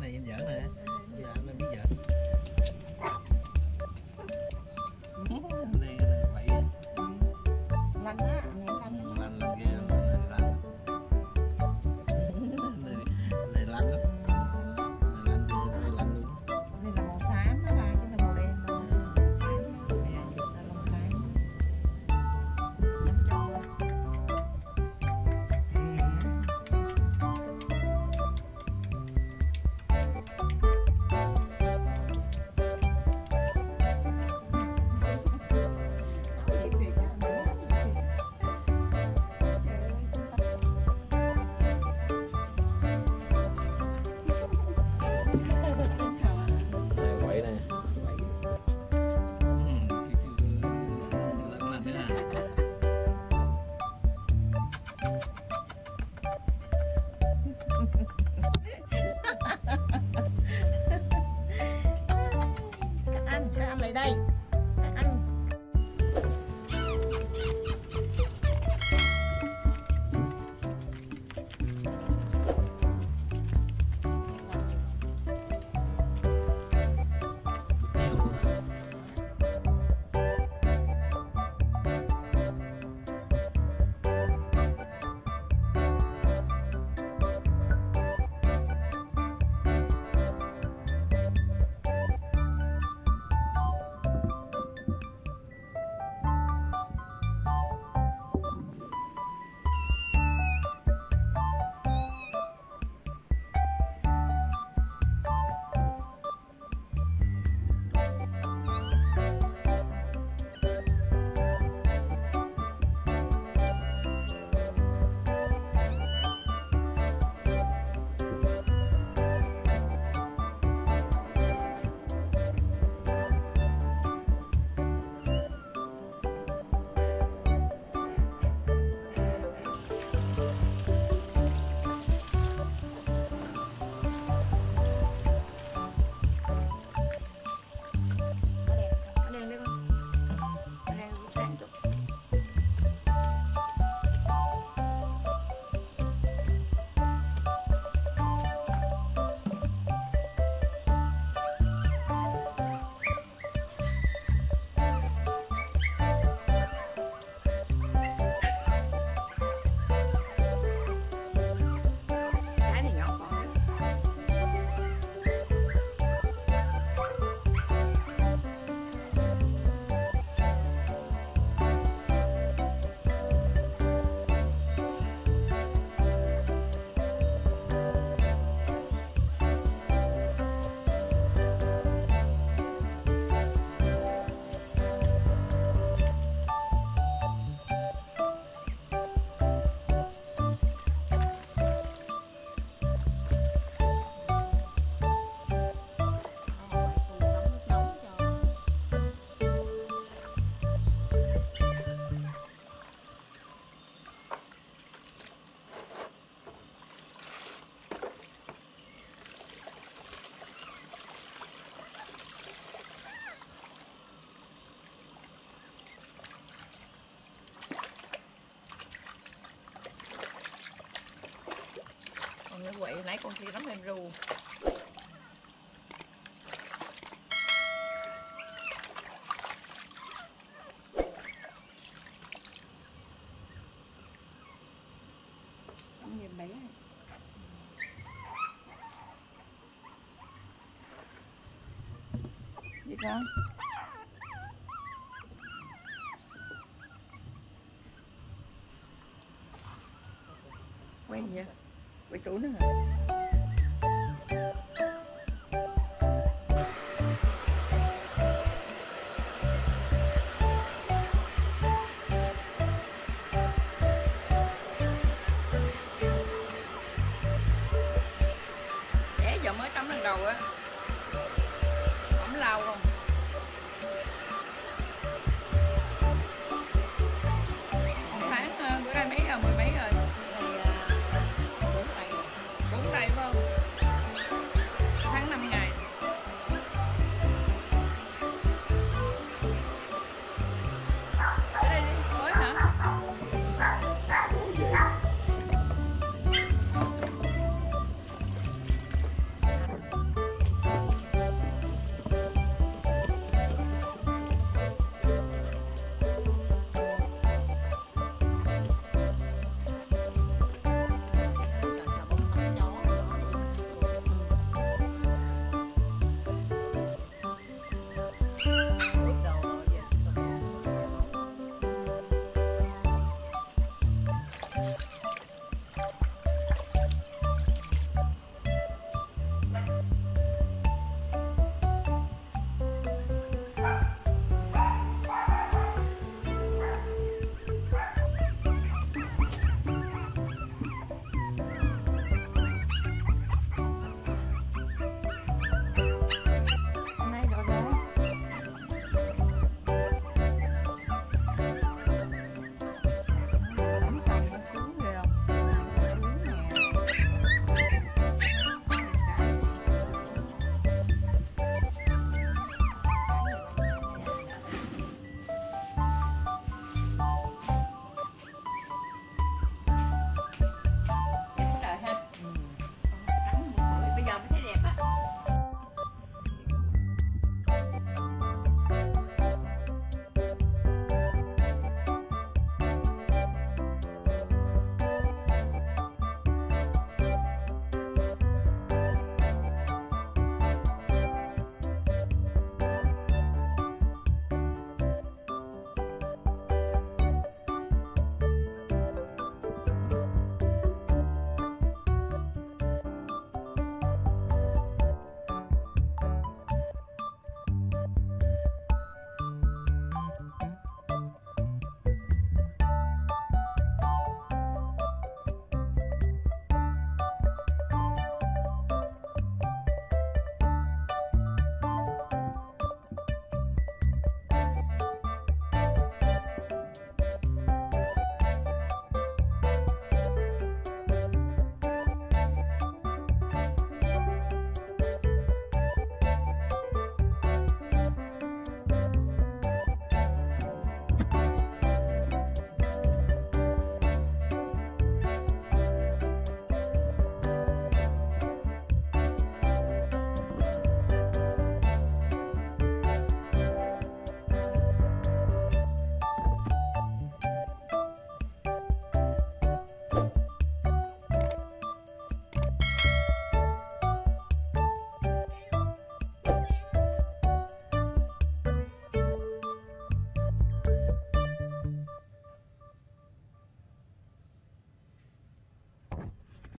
này em giỡn nè là biết dở. Nãy con kia nó mềm rù nhìn bé này. Con? quen gì vậy quay chủ nữa hả